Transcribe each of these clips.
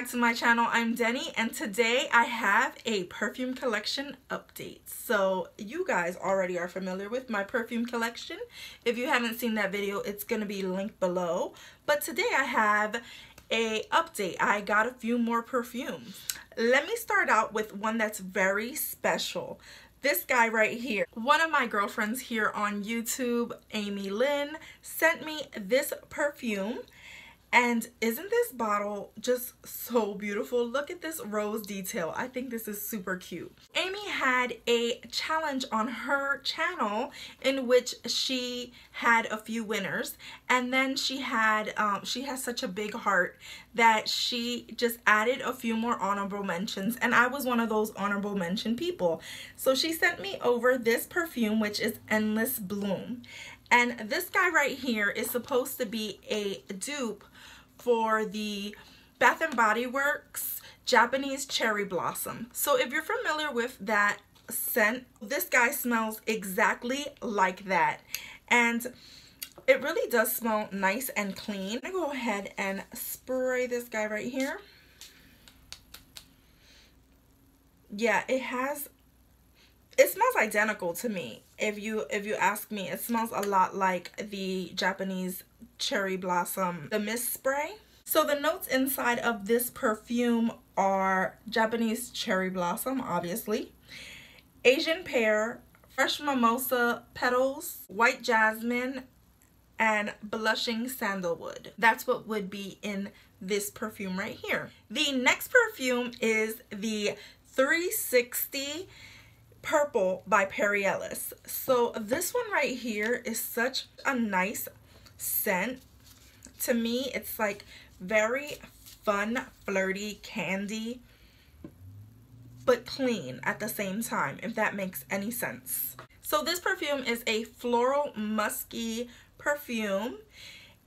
back to my channel. I'm Deni and today I have a perfume collection update. So you guys already are familiar with my perfume collection. If you haven't seen that video it's gonna be linked below. But today I have a update. I got a few more perfumes. Let me start out with one that's very special this guy right here. One of my girlfriends here on YouTube, Amy Lynn, sent me this perfume and isn't this bottle just so beautiful? Look at this rose detail. I think this is super cute. Amy had a challenge on her channel in which she had a few winners and then she had um, she has such a big heart that she just added a few more honorable mentions and I was one of those honorable mention people. So she sent me over this perfume which is Endless Bloom and this guy right here is supposed to be a dupe for the Bath & Body Works Japanese Cherry Blossom. So if you're familiar with that scent, this guy smells exactly like that. And it really does smell nice and clean. I'm gonna go ahead and spray this guy right here. Yeah, it has it smells identical to me if you if you ask me. It smells a lot like the japanese cherry blossom the mist spray. So the notes inside of this perfume are japanese cherry blossom obviously. Asian pear fresh mimosa petals white jasmine and blushing sandalwood. That's what would be in this perfume right here. The next perfume is the 360 Purple by Perry Ellis. So this one right here is such a nice scent. To me, it's like very fun, flirty candy, but clean at the same time, if that makes any sense. So this perfume is a floral musky perfume.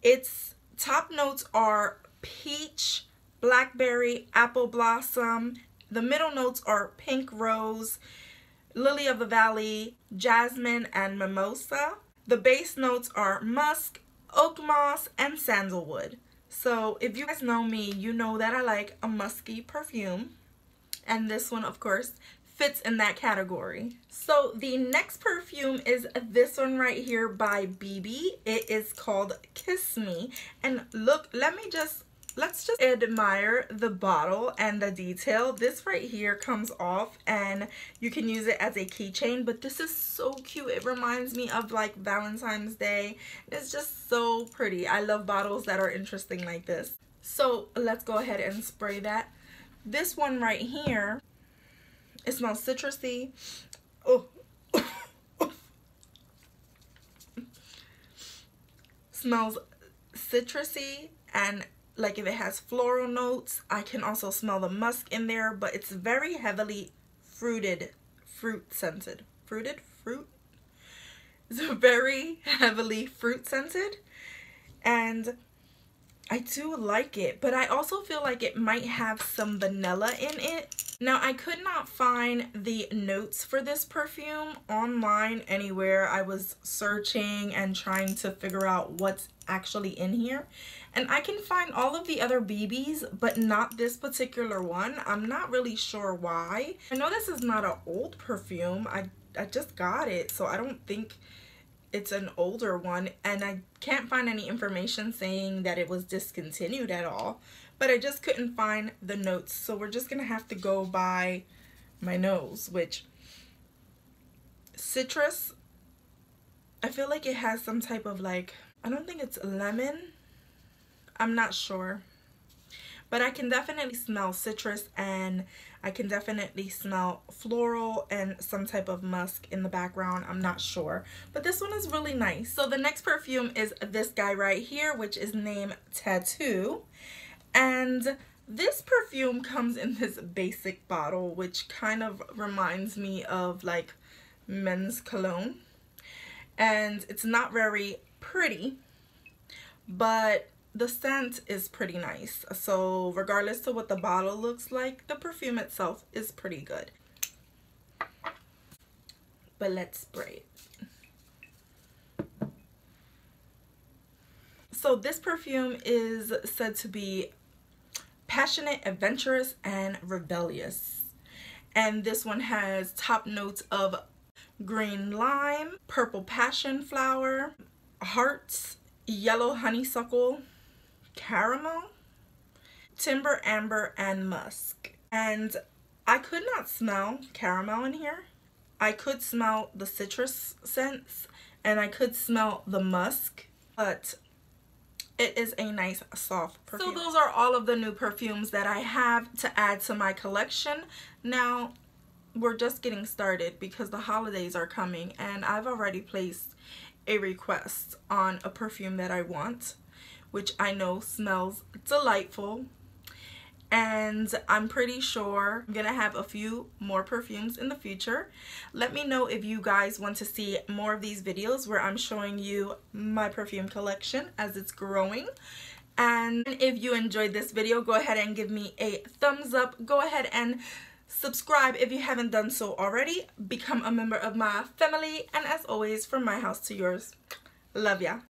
Its top notes are peach, blackberry, apple blossom. The middle notes are pink rose, lily of the valley, jasmine, and mimosa. The base notes are musk, oak moss, and sandalwood. So if you guys know me, you know that I like a musky perfume. And this one, of course, fits in that category. So the next perfume is this one right here by Bebe. It is called Kiss Me. And look, let me just let's just admire the bottle and the detail. This right here comes off and you can use it as a keychain but this is so cute. It reminds me of like valentine's day. It's just so pretty. I love bottles that are interesting like this. So let's go ahead and spray that. This one right here it smells citrusy. Oh. Smells citrusy and like if it has floral notes I can also smell the musk in there but it's very heavily fruited fruit scented. Fruited? Fruit? It's very heavily fruit scented and I do like it but I also feel like it might have some vanilla in it now I could not find the notes for this perfume online anywhere I was searching and trying to figure out what's actually in here and I can find all of the other Bebes, but not this particular one. I'm not really sure why. I know this is not an old perfume. I, I just got it, so I don't think it's an older one. And I can't find any information saying that it was discontinued at all. But I just couldn't find the notes, so we're just to have to go by my nose, which citrus, I feel like it has some type of like, I don't think it's lemon I'm not sure. But I can definitely smell citrus and I can definitely smell floral and some type of musk in the background. I'm not sure. But this one is really nice. So the next perfume is this guy right here, which is named Tattoo. And this perfume comes in this basic bottle, which kind of reminds me of like men's cologne. And it's not very pretty, but the scent is pretty nice. So regardless to what the bottle looks like, the perfume itself is pretty good. but let's spray it. So this perfume is said to be passionate, adventurous, and rebellious. And this one has top notes of green lime, purple passion flower, hearts, yellow honeysuckle, caramel, timber amber, and musk. And I could not smell caramel in here. I could smell the citrus scents and I could smell the musk, but it is a nice soft perfume. So those are all of the new perfumes that I have to add to my collection. Now, we're just getting started because the holidays are coming and I've already placed a request on a perfume that I want, which I know smells delightful and I'm pretty sure I'm gonna have a few more perfumes in the future. Let me know if you guys want to see more of these videos where I'm showing you my perfume collection as it's growing. And if you enjoyed this video, go ahead and give me a thumbs up. Go ahead and subscribe if you haven't done so already. Become a member of my family. And as always, from my house to yours, love ya.